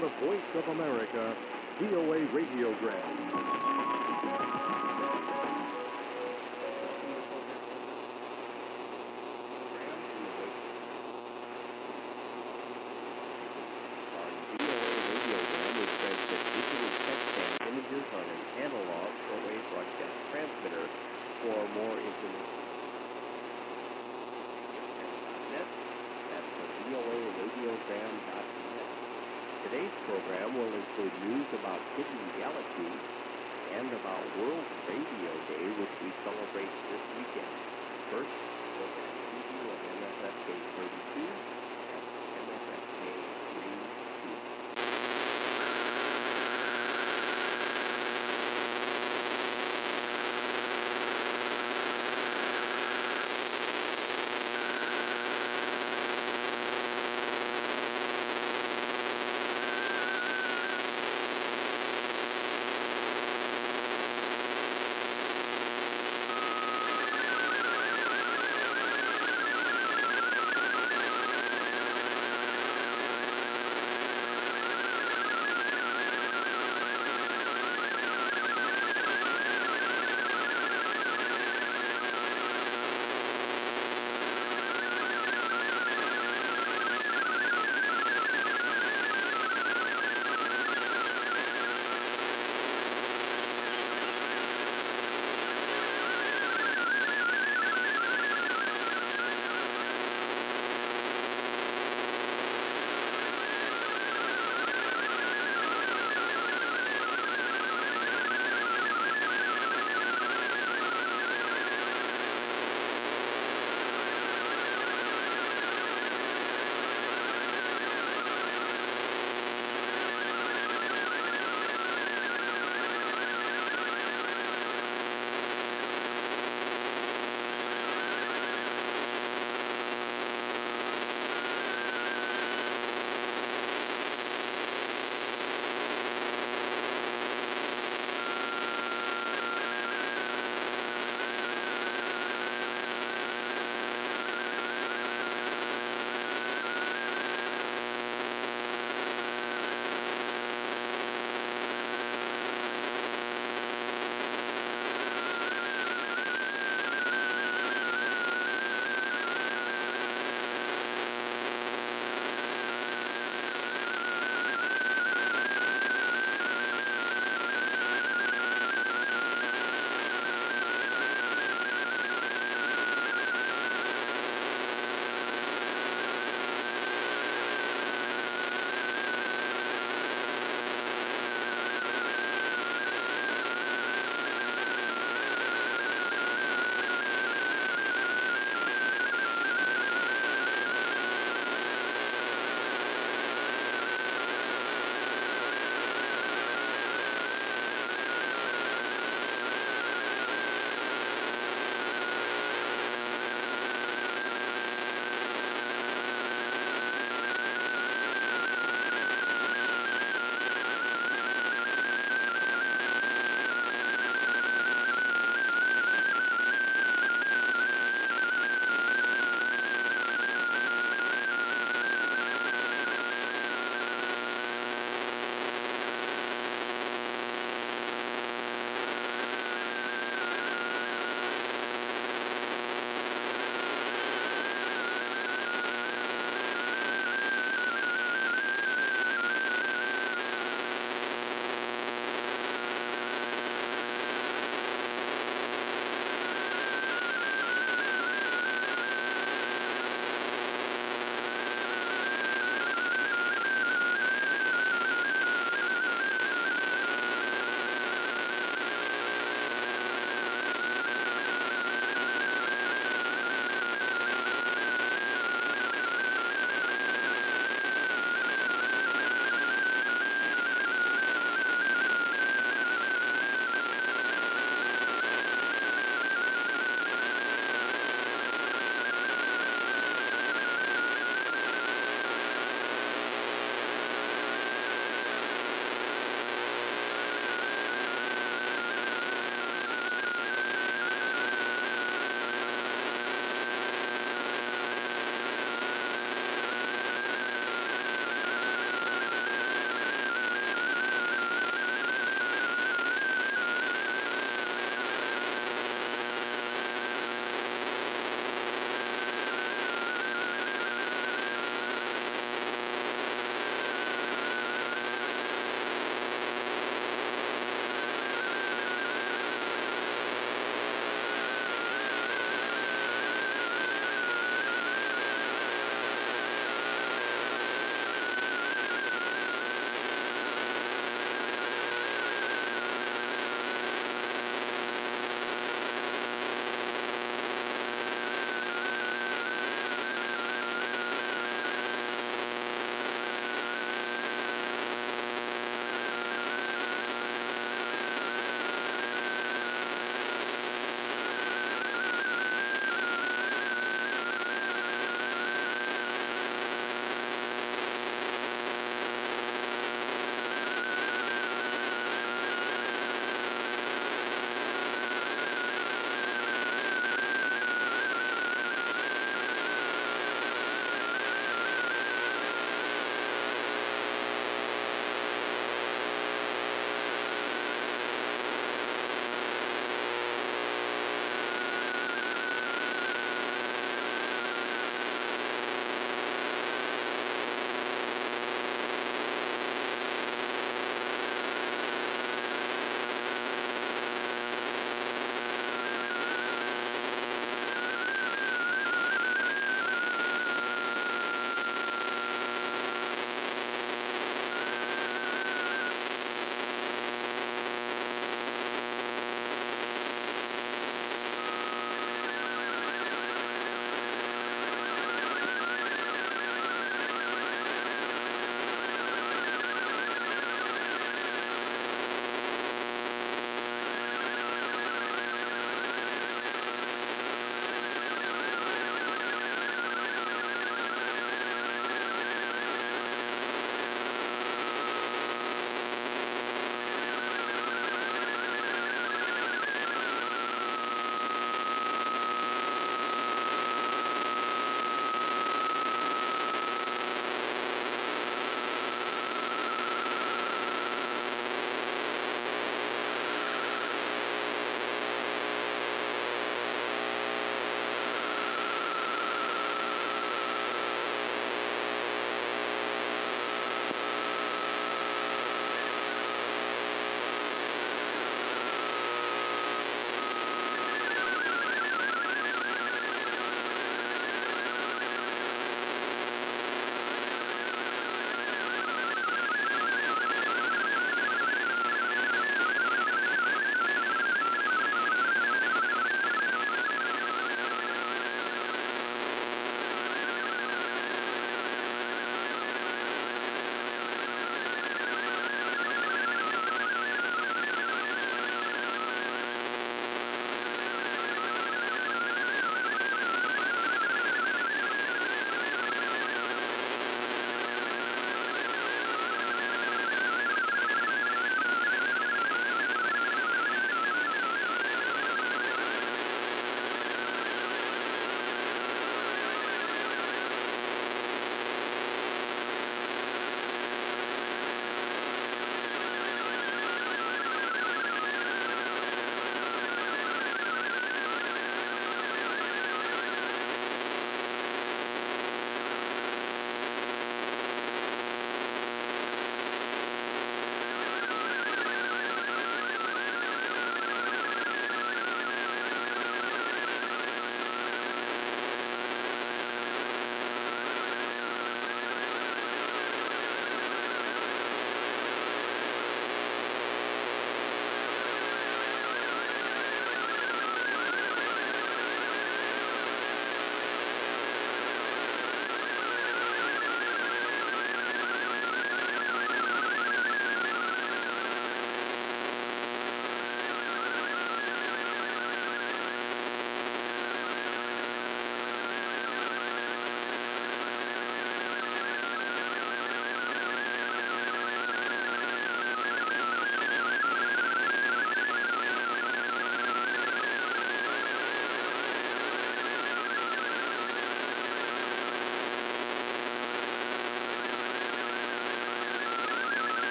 the Voice of America, VOA Radiogram.